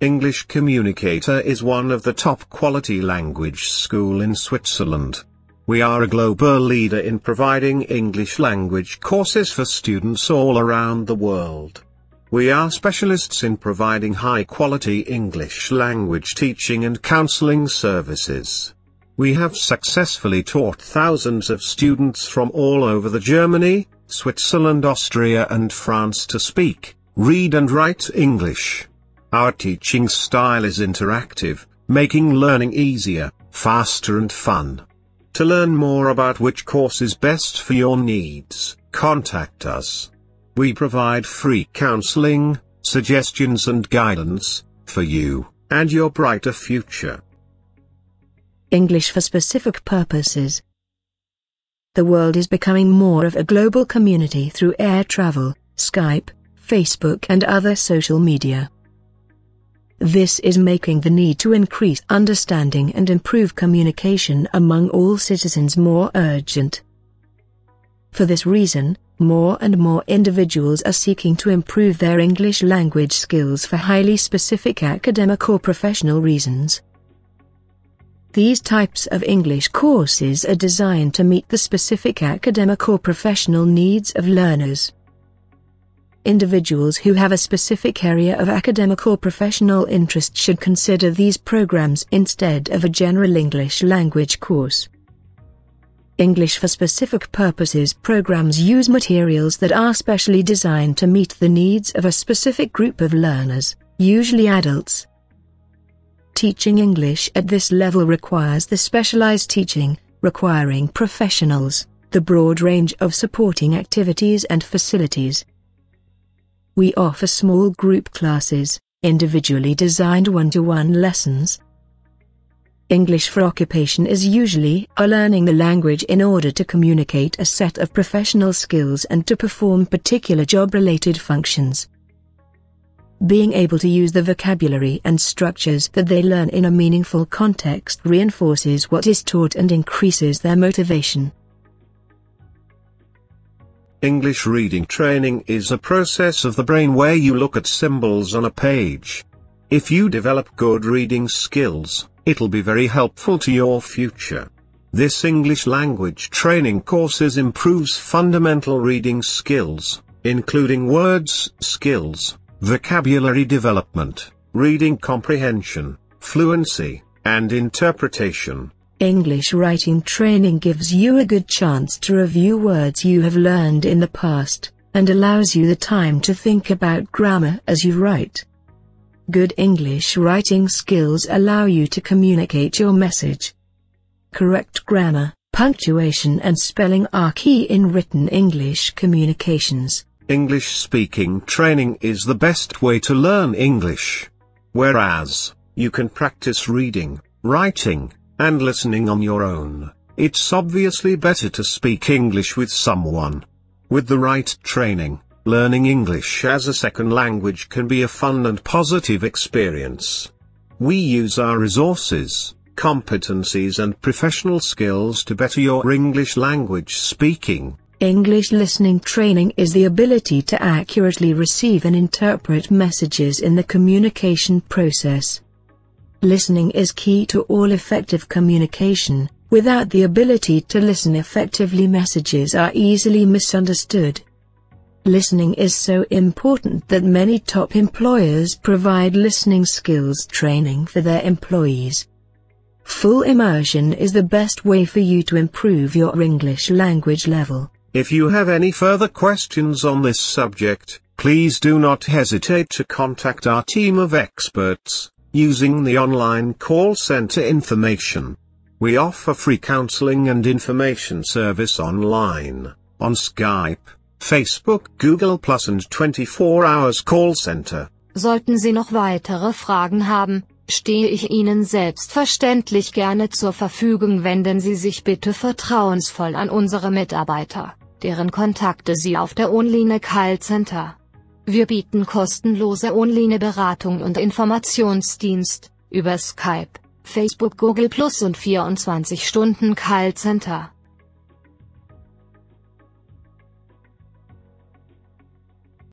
English Communicator is one of the top quality language school in Switzerland. We are a global leader in providing English language courses for students all around the world. We are specialists in providing high-quality English language teaching and counseling services. We have successfully taught thousands of students from all over the Germany, Switzerland, Austria and France to speak, read and write English. Our teaching style is interactive, making learning easier, faster and fun. To learn more about which course is best for your needs, contact us. We provide free counseling, suggestions and guidance, for you, and your brighter future. English for specific purposes. The world is becoming more of a global community through air travel, Skype, Facebook and other social media. This is making the need to increase understanding and improve communication among all citizens more urgent. For this reason, more and more individuals are seeking to improve their English language skills for highly specific academic or professional reasons. These types of English courses are designed to meet the specific academic or professional needs of learners individuals who have a specific area of academic or professional interest should consider these programs instead of a general English language course. English for specific purposes programs use materials that are specially designed to meet the needs of a specific group of learners, usually adults. Teaching English at this level requires the specialized teaching, requiring professionals, the broad range of supporting activities and facilities, we offer small group classes, individually designed one-to-one lessons. English for occupation is usually a learning the language in order to communicate a set of professional skills and to perform particular job-related functions. Being able to use the vocabulary and structures that they learn in a meaningful context reinforces what is taught and increases their motivation. English reading training is a process of the brain where you look at symbols on a page. If you develop good reading skills, it'll be very helpful to your future. This English language training courses improves fundamental reading skills, including words, skills, vocabulary development, reading comprehension, fluency, and interpretation. English writing training gives you a good chance to review words you have learned in the past, and allows you the time to think about grammar as you write. Good English writing skills allow you to communicate your message. Correct grammar, punctuation and spelling are key in written English communications. English speaking training is the best way to learn English. Whereas, you can practice reading, writing, and listening on your own, it's obviously better to speak English with someone. With the right training, learning English as a second language can be a fun and positive experience. We use our resources, competencies and professional skills to better your English language speaking. English listening training is the ability to accurately receive and interpret messages in the communication process. Listening is key to all effective communication. Without the ability to listen effectively messages are easily misunderstood. Listening is so important that many top employers provide listening skills training for their employees. Full immersion is the best way for you to improve your English language level. If you have any further questions on this subject, please do not hesitate to contact our team of experts using the online call center information. We offer free counseling and information service online, on Skype, Facebook, Google Plus and 24 Hours Call Center. Sollten Sie noch weitere Fragen haben, stehe ich Ihnen selbstverständlich gerne zur Verfügung. Wenden Sie sich bitte vertrauensvoll an unsere Mitarbeiter, deren Kontakte Sie auf der Online Call Center wir bieten kostenlose Online-Beratung und Informationsdienst über Skype, Facebook, Google Plus und 24 Stunden Callcenter.